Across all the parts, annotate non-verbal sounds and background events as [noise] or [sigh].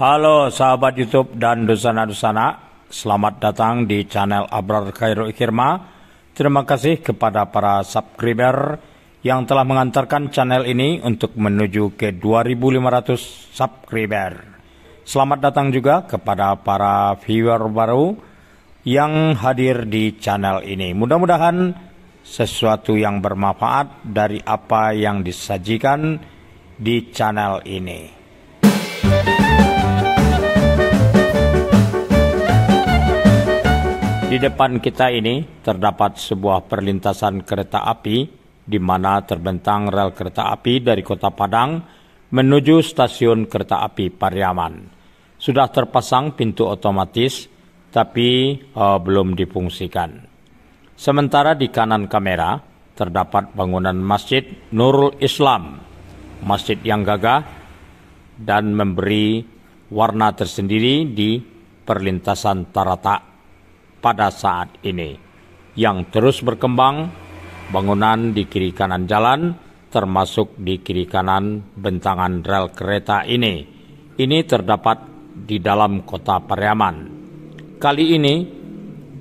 Halo sahabat YouTube dan dosana-dosana, selamat datang di channel Abrar Khairul Ikhirma. Terima kasih kepada para subscriber yang telah mengantarkan channel ini untuk menuju ke 2500 subscriber. Selamat datang juga kepada para viewer baru yang hadir di channel ini. Mudah-mudahan sesuatu yang bermanfaat dari apa yang disajikan di channel ini. Di depan kita ini terdapat sebuah perlintasan kereta api di mana terbentang rel kereta api dari kota Padang menuju stasiun kereta api Pariaman. Sudah terpasang pintu otomatis tapi uh, belum difungsikan. Sementara di kanan kamera terdapat bangunan Masjid Nurul Islam, masjid yang gagah dan memberi warna tersendiri di perlintasan Tarata pada saat ini yang terus berkembang bangunan di kiri kanan jalan termasuk di kiri kanan bentangan rel kereta ini ini terdapat di dalam kota Pariaman kali ini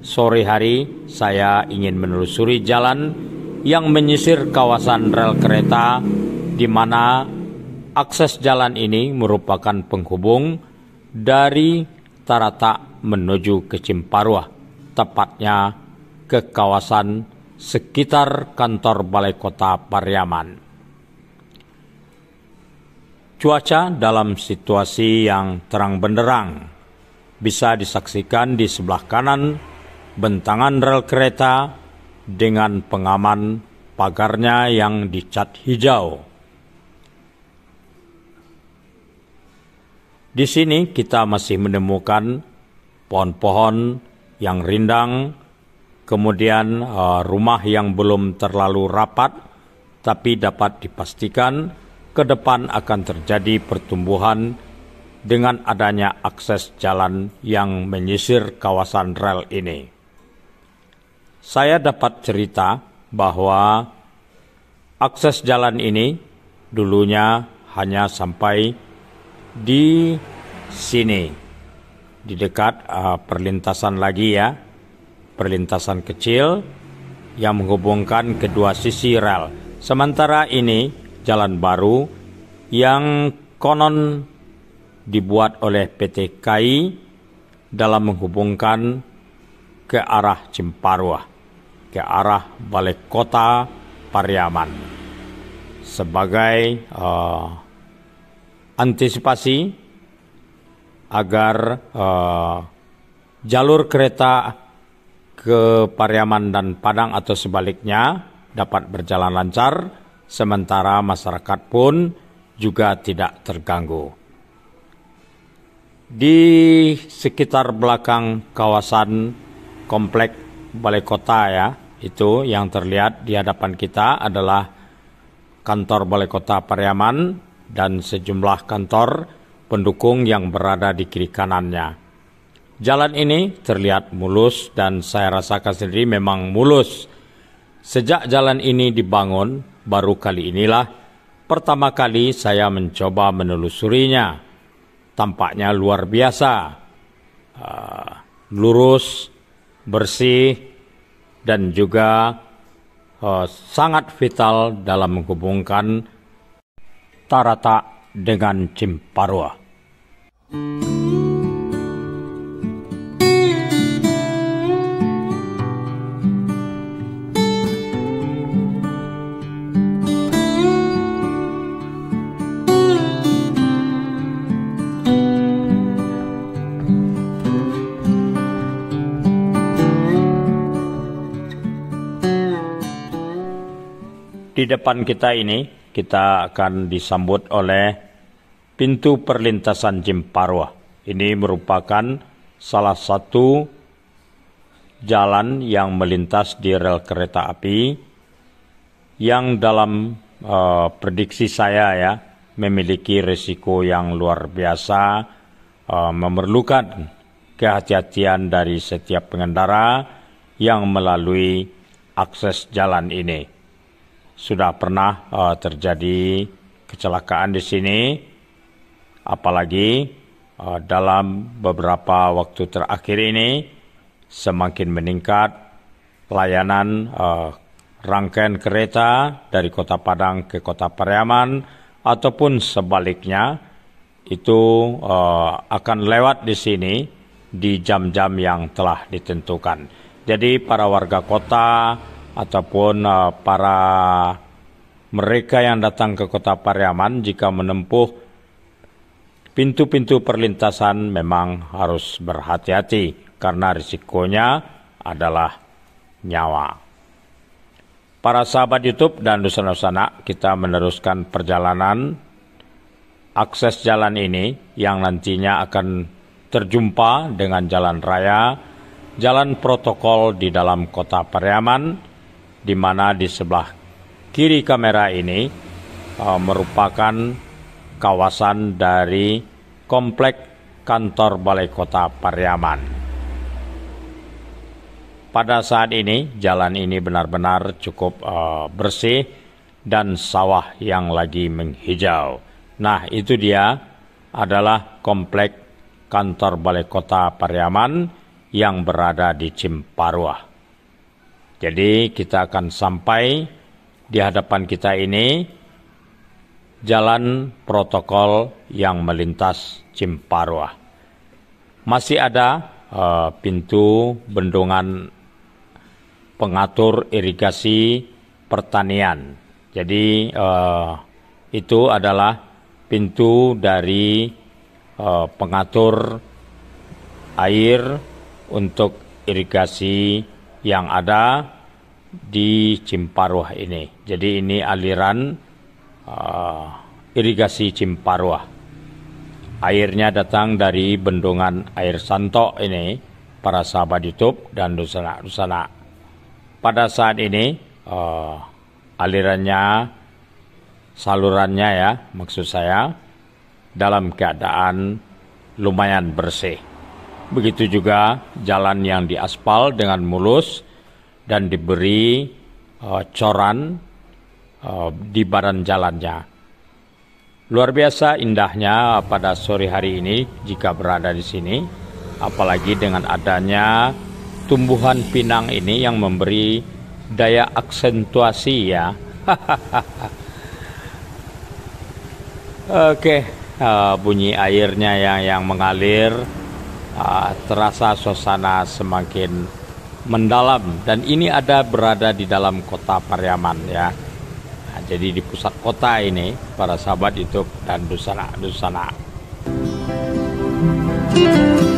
sore hari saya ingin menelusuri jalan yang menyisir kawasan rel kereta di mana akses jalan ini merupakan penghubung dari Tarata menuju ke Cimparua tepatnya ke kawasan sekitar kantor Balai Kota Pariaman. Cuaca dalam situasi yang terang benderang bisa disaksikan di sebelah kanan bentangan rel kereta dengan pengaman pagarnya yang dicat hijau. Di sini kita masih menemukan pohon-pohon yang rindang, kemudian uh, rumah yang belum terlalu rapat, tapi dapat dipastikan ke depan akan terjadi pertumbuhan dengan adanya akses jalan yang menyisir kawasan rel ini. Saya dapat cerita bahwa akses jalan ini dulunya hanya sampai di sini di dekat uh, perlintasan lagi ya, perlintasan kecil yang menghubungkan kedua sisi rel. Sementara ini jalan baru yang konon dibuat oleh PT KAI dalam menghubungkan ke arah Cimparua, ke arah Balai Kota Pariaman. Sebagai uh, antisipasi agar uh, jalur kereta ke Pariaman dan Padang atau sebaliknya dapat berjalan lancar, sementara masyarakat pun juga tidak terganggu. Di sekitar belakang kawasan komplek Balai Kota ya, itu yang terlihat di hadapan kita adalah kantor Balai Kota Pariaman dan sejumlah kantor pendukung yang berada di kiri kanannya. Jalan ini terlihat mulus dan saya rasakan sendiri memang mulus. Sejak jalan ini dibangun, baru kali inilah pertama kali saya mencoba menelusurinya. Tampaknya luar biasa, uh, lurus, bersih, dan juga uh, sangat vital dalam menghubungkan Tarata dengan Cimparua. Di depan kita ini kita akan disambut oleh pintu perlintasan Jimparwa. Ini merupakan salah satu jalan yang melintas di rel kereta api yang dalam uh, prediksi saya ya memiliki risiko yang luar biasa uh, memerlukan kehati-hatian dari setiap pengendara yang melalui akses jalan ini. Sudah pernah uh, terjadi kecelakaan di sini apalagi uh, dalam beberapa waktu terakhir ini semakin meningkat layanan uh, rangkaian kereta dari kota Padang ke kota Pariaman ataupun sebaliknya itu uh, akan lewat di sini di jam-jam yang telah ditentukan. Jadi para warga kota ataupun para mereka yang datang ke kota Pariaman jika menempuh pintu-pintu perlintasan memang harus berhati-hati karena risikonya adalah nyawa. Para sahabat YouTube dan dosa-dosana, kita meneruskan perjalanan akses jalan ini yang nantinya akan terjumpa dengan jalan raya, jalan protokol di dalam kota Pariaman, di mana di sebelah kiri kamera ini uh, merupakan kawasan dari komplek kantor Balai Kota Pariaman. Pada saat ini jalan ini benar-benar cukup uh, bersih dan sawah yang lagi menghijau. Nah, itu dia adalah komplek kantor Balai Kota Pariaman yang berada di Cimparua. Jadi kita akan sampai di hadapan kita ini jalan protokol yang melintas Cimparua. Masih ada uh, pintu bendungan pengatur irigasi pertanian. Jadi uh, itu adalah pintu dari uh, pengatur air untuk irigasi yang ada di Cimparwah ini. Jadi ini aliran uh, irigasi Cimparwah. Airnya datang dari bendungan air Santo ini, para sahabat YouTube dan dusana-dusana pada saat ini uh, alirannya, salurannya ya, maksud saya dalam keadaan lumayan bersih. Begitu juga jalan yang diaspal dengan mulus dan diberi uh, coran uh, di badan jalannya. Luar biasa indahnya pada sore hari ini jika berada di sini, apalagi dengan adanya tumbuhan pinang ini yang memberi daya aksentuasi ya. [laughs] Oke, uh, bunyi airnya yang yang mengalir uh, terasa suasana semakin mendalam dan ini ada berada di dalam kota Pariaman ya. Jadi di pusat kota ini para sahabat itu dan dusana dusana. thank you